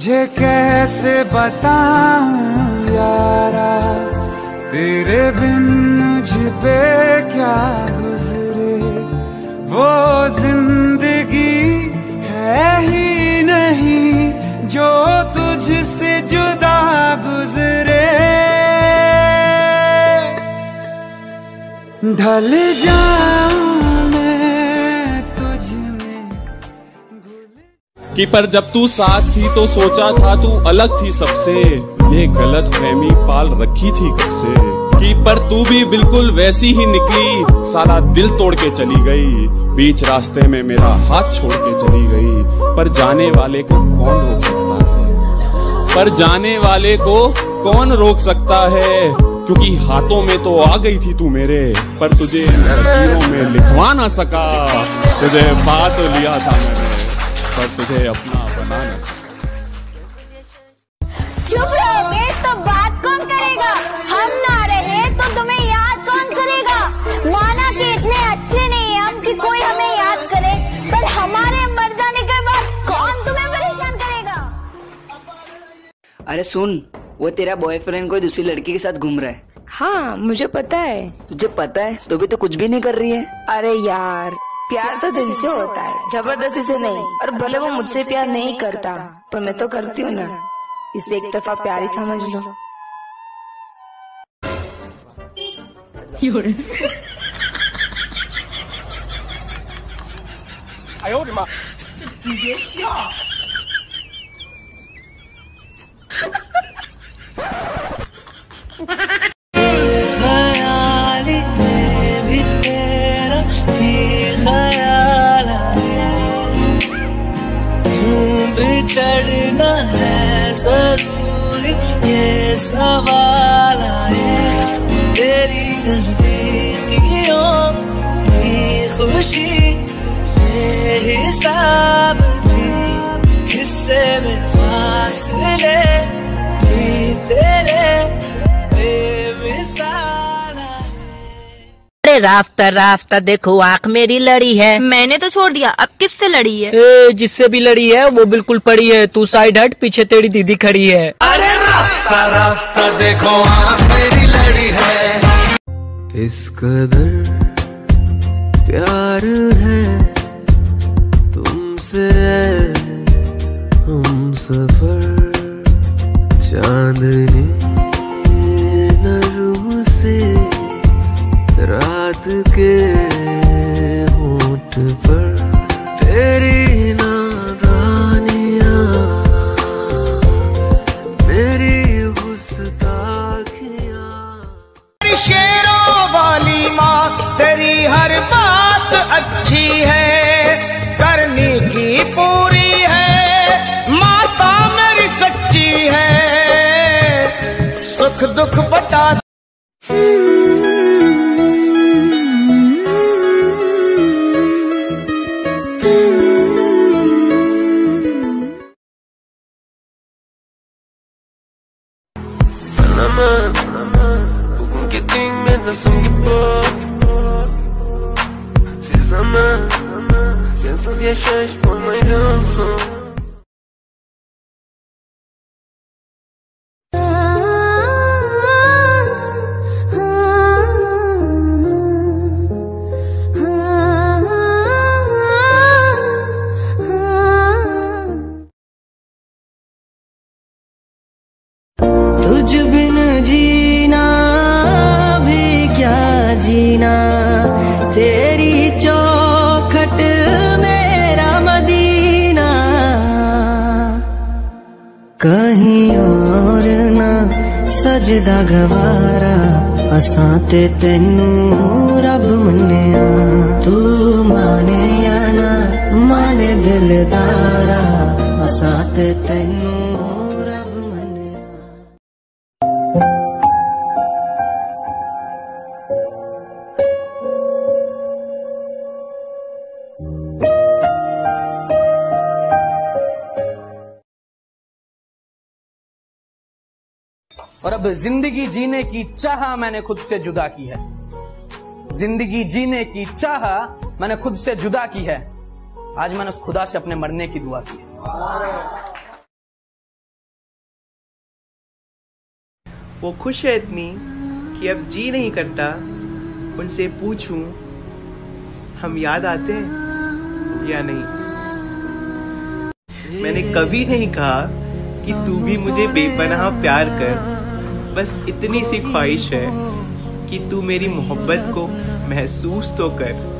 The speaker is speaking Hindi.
तुझे कैसे बताऊँ यारा? तेरे बिन मुझ पे क्या गुजरे? वो ज़िंदगी है ही नहीं जो तुझसे जुदा गुजरे। ढल जाऊँ कि पर जब तू साथ थी तो सोचा था तू अलग थी सबसे। ये गलत फहमी पाल रखी थी कब से। कि पर तू भी बिल्कुल वैसी ही निकली साला दिल तोड़ के चली गई। बीच रास्ते में मेरा हाथ छोड़ के चली गई। पर जाने वाले को कौन रोक सकता है? पर जाने वाले को कौन रोक सकता है? क्योंकि हाथों में तो आ गई थी तू मेरे। पर तुझे लड़कियों में लिखवा ना सका। तुझे बात लिया था मैंने। पर तुझे अपना बना ना चुप रहोगे तो बात कौन करेगा? हम ना रहे तो तुम्हें याद कौन करेगा? माना कि इतने अच्छे नहीं हम कि कोई हमें याद करे पर हमारे मर जाने के बाद कौन तुम्हें परेशान करेगा? अरे सुन वो तेरा बॉयफ्रेंड कोई दूसरी लड़की के साथ घूम रहा है। हाँ मुझे पता है। तुझे पता है? तो भी तो कुछ भी नहीं कर रही है। अरे यार प्यार तो दिल से होता है। ज़बरदस्ती से नहीं। और भले वो मुझसे प्यार नहीं करता पर मैं तो करती हूँ ना। इसे एक तरफा प्यार ही समझ लो। ज़रूरी ये सवाल आए। तेरी नजदीकियों खुशी ये हिसाब थी। हिस्से में फासले राफ्ता राफ्ता देखो आँख मेरी लड़ी है। मैंने तो छोड़ दिया अब किससे लड़ी है? ए, जिससे भी लड़ी है वो बिल्कुल पड़ी है। तू साइड हट पीछे तेरी दीदी खड़ी है। अरे राफ्ता राफ्ता देखो आँख मेरी लड़ी है। इस कदर प्यार है तुमसे हम सफ़र चांदनी नरूं से। के होठ पर तेरी नादानियाँ, मेरी गुस्ताखियाँ। शेरों वाली माँ, तेरी हर बात अच्छी है, करने की पूरी है। माता मेरी सच्ची है, सुख दुख बता de sopa Siz ama Sensiz yashash bo'lmaydi o'zim तेरी चौखट मेरा मदीना। कहीं और ना सजदा गवारा असां ते तेनू रब मन्निया। तू माने या ना, माने दिलदारा असां ते तेनू और अब ज़िंदगी जीने की चाह मैंने खुद से जुदा की है। ज़िंदगी जीने की चाह मैंने खुद से जुदा की है। आज मैंने उस खुदा से अपने मरने की दुआ की है। वो खुश है इतनी कि अब जी नहीं करता। उनसे पूछूँ, हम याद आते हैं या नहीं? मैंने कभी नहीं कहा कि तू भी मुझे बेपनाह प्यार कर। बस इतनी सी ख्वाहिश है कि तू मेरी मोहब्बत को महसूस तो कर।